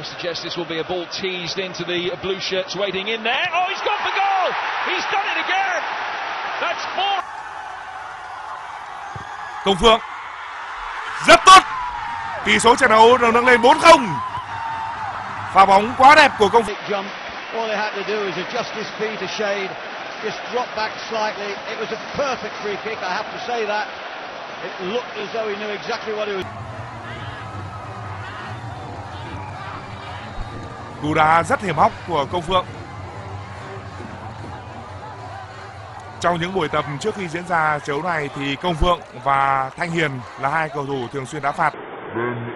to suggest this will be a ball teased into the blue shirts waiting in there. Oh, he's gone for goal! He's done it again! That's four! Công Phượng rất tốt tỷ số trận đấu được nâng lên 4-0 pha bóng quá đẹp của công Big jump. All they had to do is adjust his feet a shade, just drop back slightly. It was a perfect free kick, I have to say that. It looked as though he knew exactly what he was cú đá rất hiểm hóc của công Phượng. Trong những buổi tập trước khi diễn ra trận đấu này thì công Phượng và Thanh Hiền là hai cầu thủ thường xuyên đá phạt. Then